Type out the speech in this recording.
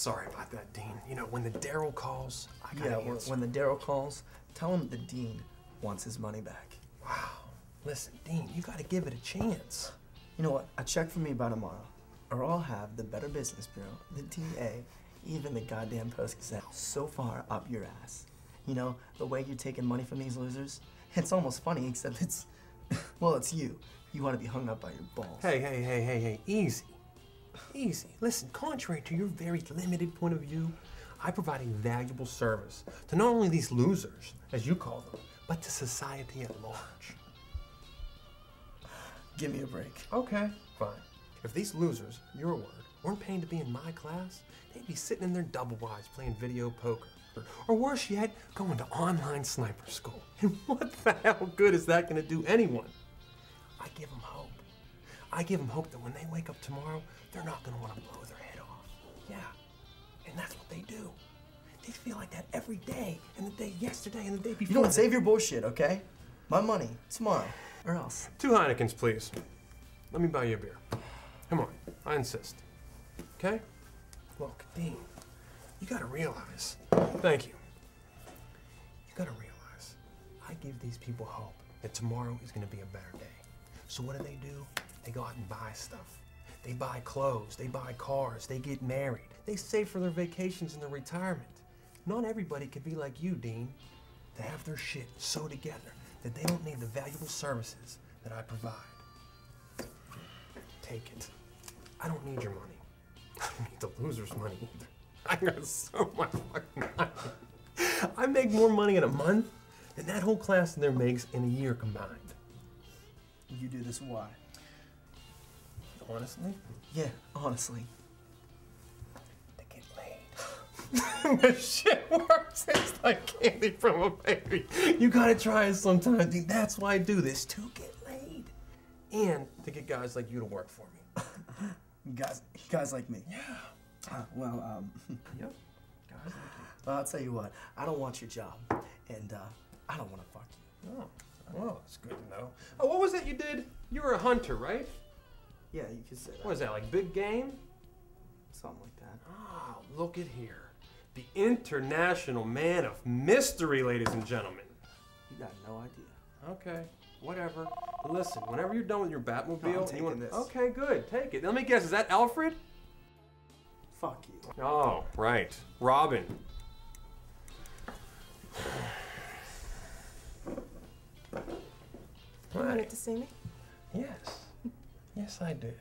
Sorry about that, Dean. You know, when the Daryl calls, I gotta Yeah, when, answer. when the Daryl calls, tell him the dean wants his money back. Wow. Listen, Dean, you gotta give it a chance. You know what? A check for me by tomorrow, or I'll have the Better Business Bureau, the DA, even the goddamn Post Gazette so far up your ass. You know, the way you're taking money from these losers, it's almost funny, except it's, well, it's you. You want to be hung up by your balls. Hey, hey, hey, hey, hey, easy. Easy. Listen, contrary to your very limited point of view, I provide a valuable service to not only these losers, as you call them, but to society at large. Give me a break. Okay, fine. If these losers, your word, weren't paying to be in my class, they'd be sitting in their double wides playing video poker. Or, or worse yet, going to online sniper school. And what the hell good is that gonna do anyone? I give them hope. I give them hope that when they wake up tomorrow, they're not gonna wanna blow their head off. Yeah, and that's what they do. They feel like that every day, and the day yesterday, and the day before. You know what? Save your bullshit, okay? My money, tomorrow, or else. Two Heinekens, please. Let me buy you a beer. Come on, I insist. Okay? Look, Dean, you gotta realize. Thank you. You gotta realize, I give these people hope that tomorrow is gonna be a better day. So what do they do? They go out and buy stuff. They buy clothes, they buy cars, they get married, they save for their vacations and their retirement. Not everybody can be like you, Dean, to have their shit so together that they don't need the valuable services that I provide. Take it. I don't need your money. I don't need the loser's money either. I got so much fucking money. I make more money in a month than that whole class in there makes in a year combined. You do this why? Honestly, Yeah, honestly. to get laid. the shit works. It's like candy from a baby. You gotta try it sometime, dude. That's why I do this to get laid, and to get guys like you to work for me. Guys, guys like me. Yeah. Uh, well, um, Yep. Guys like well, I'll tell you what. I don't want your job, and uh, I don't want to fuck you. you. Oh, well, it's good to know. Oh, what was that you did? You were a hunter, right? Yeah, you could say that. What is that, like big game? Something like that. Oh, look at here. The international man of mystery, ladies and gentlemen. You got no idea. Okay, whatever. But listen, whenever you're done with your Batmobile, No, I'm you taking want this. Okay, good. Take it. Let me guess. Is that Alfred? Fuck you. Oh, right. Robin. You wanted to see me? Yes. Yes, I did.